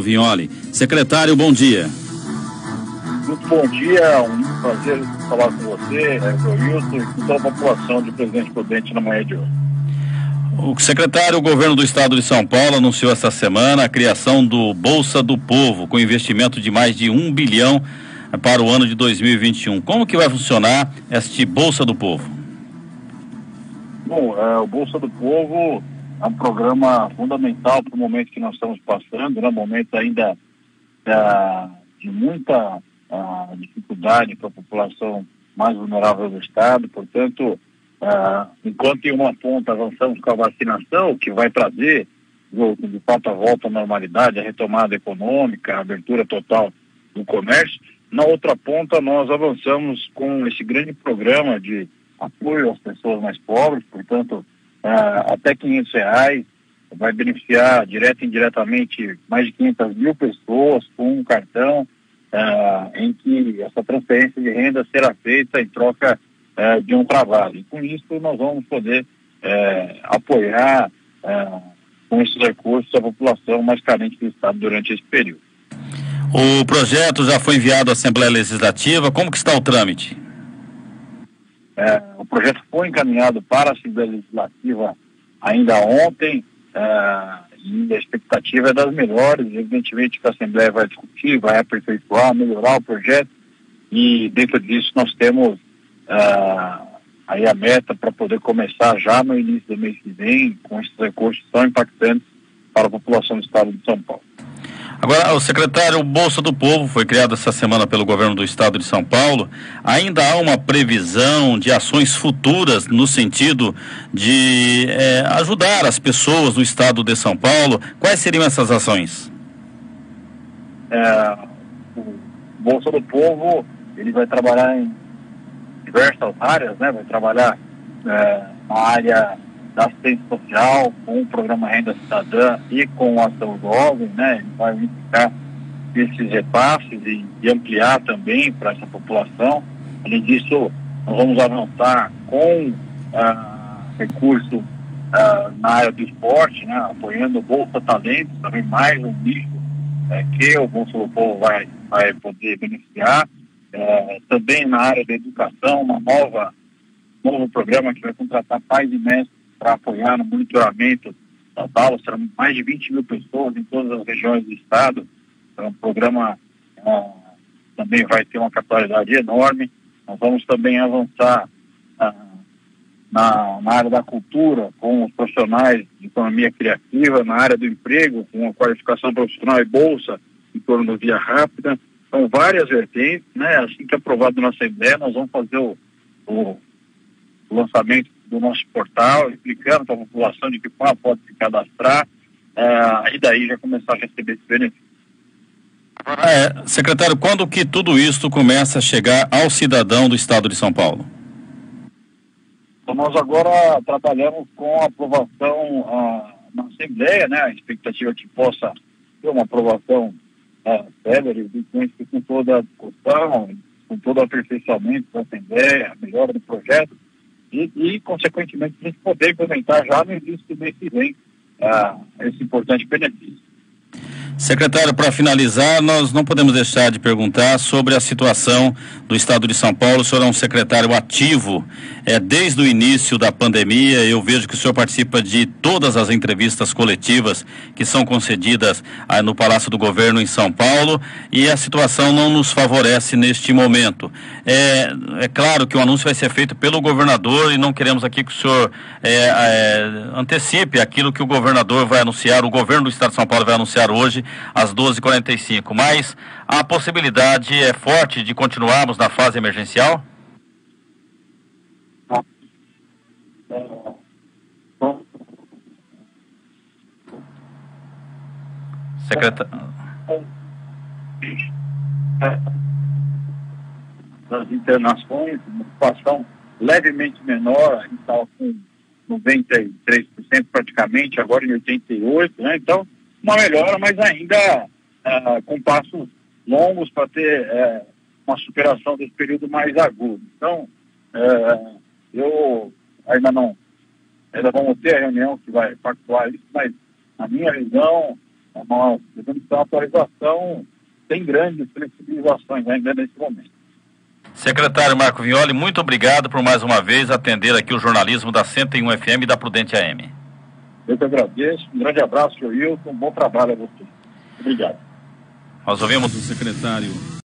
Vignoli. Secretário, bom dia. Muito bom dia, um prazer falar com você, com o Wilson e com toda a população de Presidente Prudente na manhã de hoje. O secretário, o governo do estado de São Paulo anunciou essa semana a criação do Bolsa do Povo, com investimento de mais de um bilhão para o ano de 2021. Como que vai funcionar este Bolsa do Povo? Bom, é, o Bolsa do Povo é um programa fundamental para o momento que nós estamos passando, né? um momento ainda é, de muita é, dificuldade para a população mais vulnerável do Estado. Portanto, é, enquanto em uma ponta avançamos com a vacinação, que vai trazer de fato a volta à normalidade, a retomada econômica, a abertura total do comércio, na outra ponta nós avançamos com esse grande programa de apoio às pessoas mais pobres, portanto, uh, até 500 reais, vai beneficiar direto e indiretamente mais de 500 mil pessoas com um cartão uh, em que essa transferência de renda será feita em troca uh, de um trabalho. E com isso nós vamos poder apoiar com esses recursos a população mais carente do Estado durante esse período. O projeto já foi enviado à Assembleia Legislativa. Como que está o trâmite? É, o projeto foi encaminhado para a Assembleia Legislativa ainda ontem é, e a expectativa é das melhores. Evidentemente que a Assembleia vai discutir, vai aperfeiçoar, melhorar o projeto e dentro disso nós temos é, aí a meta para poder começar já no início do mês que vem com esses recursos tão impactantes para a população do estado de São Paulo. Agora, o secretário Bolsa do Povo foi criado essa semana pelo governo do estado de São Paulo. Ainda há uma previsão de ações futuras no sentido de é, ajudar as pessoas do estado de São Paulo. Quais seriam essas ações? É, o Bolsa do Povo ele vai trabalhar em diversas áreas, né? Vai trabalhar é, na área da assistência social, com o programa Renda Cidadã e com a ação jovem, né? Ele vai unificar esses repasses e, e ampliar também para essa população. Além disso, nós vamos avançar com ah, recurso ah, na área do esporte, né? apoiando o Bolsa Talentos, também mais um nicho eh, que o Bolsa do Povo vai, vai poder beneficiar. Eh, também na área da educação, uma nova novo programa que vai contratar pais e mestres para apoiar no monitoramento das aulas, serão mais de 20 mil pessoas em todas as regiões do estado. Então, o programa é, também vai ter uma capitalidade enorme. Nós vamos também avançar ah, na, na, área da cultura, com os profissionais de economia criativa, na área do emprego, com a qualificação profissional e bolsa em torno do Via Rápida. São várias vertentes, né? Assim que aprovado na Assembleia, nós vamos fazer o, o lançamento do nosso portal, explicando para a população de que forma pode se cadastrar uh, e daí já começar a receber esse benefício. É, secretário, quando que tudo isso começa a chegar ao cidadão do estado de São Paulo? Então, nós agora trabalhamos com a aprovação uh, na Assembleia, né? A expectativa é que possa ter uma aprovação uh, célere, com toda a discussão, com todo o aperfeiçoamento da Assembleia, a melhora do projeto, e, e consequentemente, a gente poder implementar já no início do mês que vem uh, esse importante benefício. Secretário, para finalizar, nós não podemos deixar de perguntar sobre a situação do Estado de São Paulo. O senhor é um secretário ativo é, desde o início da pandemia. Eu vejo que o senhor participa de todas as entrevistas coletivas que são concedidas ah, no Palácio do Governo em São Paulo e a situação não nos favorece neste momento. É, é claro que o anúncio vai ser feito pelo governador e não queremos aqui que o senhor é, é antecipe aquilo que o governador vai anunciar, o governo do Estado de São Paulo vai anunciar hoje às 12h45. Mas a possibilidade é forte de continuarmos na fase emergencial? Secretário. Das internações, uma situação levemente menor, a gente estava com 93% praticamente, agora em 88%, né? Então, uma melhora, mas ainda uh, com passos longos para ter uh, uma superação desse período mais agudo. Então, uh, eu ainda não, ainda vamos ter a reunião que vai pactuar isso, mas na minha visão, Nós devemos ter uma atualização sem grandes flexibilizações ainda nesse momento. Secretário Marco Violi, muito obrigado por mais uma vez atender aqui o jornalismo da 101 FM e da Prudente AM. Eu que agradeço. Um grande abraço, Wilson. Um bom trabalho a você. Obrigado. Nós ouvimos o secretário